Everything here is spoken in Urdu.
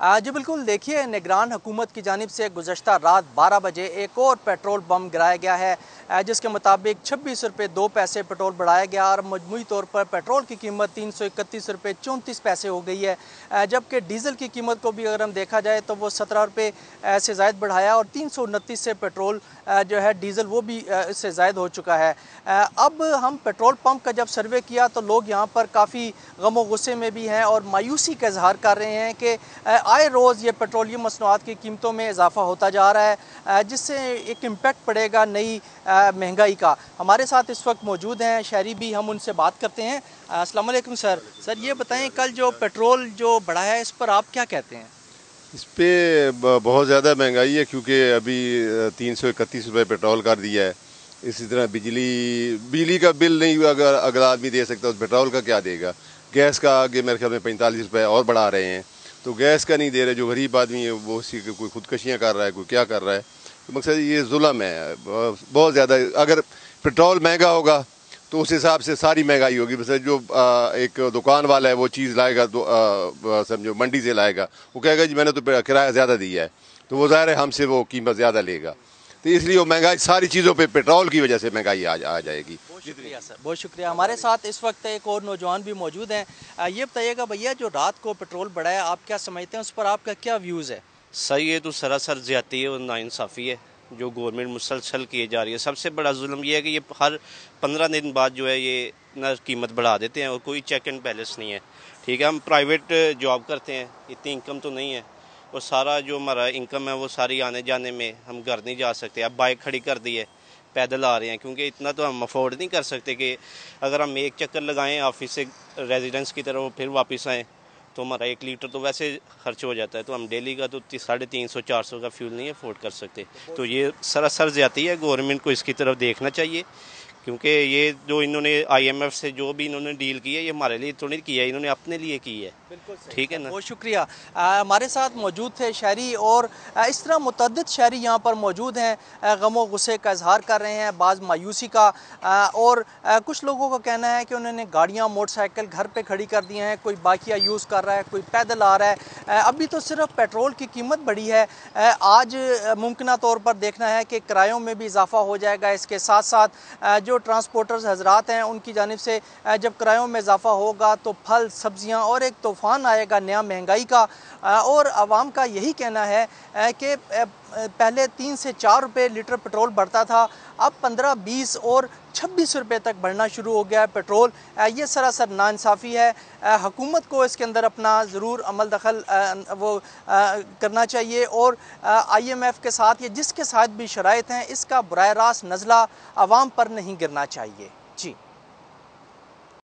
جی بالکل، دیکھیے، نگران حکومت کی جانب سے گزشتہ رات بارہ بجے ایک اور پیٹرول بم گرایا گیا ہے جس کے مطابق چھبیس روپے دو پیسے پیٹرول بڑھایا گیا اور مجموعی طور پر پیٹرول کی قیمت تین سو اکتیس روپے چونتیس پیسے ہو گئی ہے۔ جبکہ ڈیزل کی قیمت کو بھی اگر ہم دیکھا جائے تو وہ سترہ روپے سے زائد بڑھایا اور تین سو انتیس سے پیٹرول جو ہے ڈیزل وہ بھی اس سے زائد ہو چکا ہے۔ اب ہم پیٹرول پمپ کا جب سروے کیا تو لوگ یہاں پر کافی غم و غصے میں بھی ہیں اور مایوسی کا اظہار کر رہے ہیں کہ آئے روز یہ پیٹرولیم مصنوعات کی قیمتوں میں اضافہ ہوتا جا رہا ہے جس سے ایک امپیکٹ پڑے گا نئی مہنگائی کا۔ ہمارے ساتھ اس وقت موجود ہیں، شہری بھی ہم ان سے بات کرتے ہیں۔ السلام علیکم سر۔ سر، یہ بتائیں کل جو پیٹرول جو بڑھا ہے، اس پر آپ کیا کہتے ہیں؟ اس پہ بہت زیادہ مہنگائی ہے، کیونکہ ابھی تین سو اکتیس روپے پیٹرول کر دیا ہے۔ اسی طرح بجلی بجلی کا بل نہیں اگر اگر آدمی دے سکتا اس پیٹرول کا کیا دے گا؟ گیس کا آگے میرے خیال میں پینتالیس روپے اور بڑھا رہے ہیں۔ تو گیس کا نہیں دے رہے جو غریب آدمی ہے، وہ اسی کوئی خودکشیاں کر رہا ہے، کوئی کیا کر رہا ہے۔ تو مقصد یہ ظلم ہے۔ بہت زیادہ، اگر پٹرول مہنگا ہوگا تو اس حساب سے ساری مہنگائی ہوگی۔ مثلا جو ایک دکان والا ہے، وہ چیز لائے گا سمجھو، منڈی سے لائے گا۔ وہ کہے گا جی میں نے تو کرایہ زیادہ دیا ہے۔ تو وہ ظاہر ہے ہم سے وہ قیمت زیادہ لے گا۔ تو اس لیے وہ مہنگائی ساری چیزوں پہ پیٹرول کی وجہ سے مہنگائی آ جائے گی۔ بہت شکریہ سر بہت شکریہ۔ ہمارے ساتھ اس وقت ایک اور نوجوان بھی موجود ہیں۔ یہ بتائیے گا بھیا جو رات کو پیٹرول بڑھا ہے آپ کیا سمجھتے ہیں؟ اس پر آپ کا کیا ویوز ہے؟ سر یہ تو سراسر زیادتی ہے اور ناانصافی ہے۔ جو گورنمنٹ مسلسل کیے جا رہی ہے سب سے بڑا ظلم یہ ہے کہ یہ ہر پندرہ دن بعد جو ہے یہ نہ قیمت بڑھا دیتے ہیں اور کوئی چیک اینڈ بیلنس نہیں ہے۔ ٹھیک ہے ہم پرائیویٹ جاب کرتے ہیں اتنی انکم تو نہیں ہے۔ اور سارا جو ہمارا انکم ہے وہ ساری آنے جانے میں ہم گھر نہیں جا سکتے۔ اب بائک کھڑی کر دی ہے، پیدل آ رہے ہیں۔ کیونکہ اتنا تو ہم افورڈ نہیں کر سکتے کہ اگر ہم ایک چکر لگائیں آفس سے ریزیڈنس کی طرف پھر واپس آئیں، تو ہمارا ایک لیٹر تو ویسے خرچ ہو جاتا ہے۔ تو ہم ڈیلی کا تو ساڑھے تین سو، چار سو کا فیول نہیں افورڈ کر سکتے۔ تو یہ سراسر زیادتی ہے۔ گورنمنٹ کو اس کی طرف دیکھنا چاہیے۔ کیونکہ یہ جو انہوں نے آئی ایم ایف سے جو بھی انہوں نے ڈیل کی ہے یہ ہمارے لیے تو نہیں کیا ہے انہوں نے اپنے لیے کی ہے۔ ٹھیک ہے نا؟ بہت شکریہ۔ ہمارے ساتھ موجود تھے شہری اور اس طرح متعدد شہری یہاں پر موجود ہیں۔ غم و غصے کا اظہار کر رہے ہیں بعض مایوسی کا۔ اور کچھ لوگوں کا کہنا ہے کہ انہوں نے گاڑیاں موٹر سائیکل گھر پہ کھڑی کر دی ہیں کوئی باقیہ یوز کر رہا ہے کوئی پیدل آ رہا ہے۔ ابھی تو صرف پیٹرول کی قیمت بڑھی ہے۔ آج ممکنہ طور پر دیکھنا ہے کہ کرایوں میں بھی اضافہ ہو جائے گا۔ اس کے ساتھ ساتھ جو ٹرانسپورٹرز حضرات ہیں، ان کی جانب سے جب کرایوں میں اضافہ ہوگا تو پھل، سبزیاں اور ایک طوفان آئے گا نیا مہنگائی کا۔ اور عوام کا یہی کہنا ہے کہ پہلے تین سے چار روپے لیٹر پٹرول بڑھتا تھا، اب پندرہ، بیس اور چھبیس روپے تک بڑھنا شروع ہو گیا ہے پیٹرول۔ یہ سراسر ناانصافی ہے۔ حکومت کو اس کے اندر اپنا ضرور عمل دخل وہ کرنا چاہیے۔ اور آئی ایم ایف کے ساتھ یا جس کے ساتھ بھی شرائط ہیں، اس کا براہ راست نزلہ عوام پر نہیں گرنا چاہیے۔ جی۔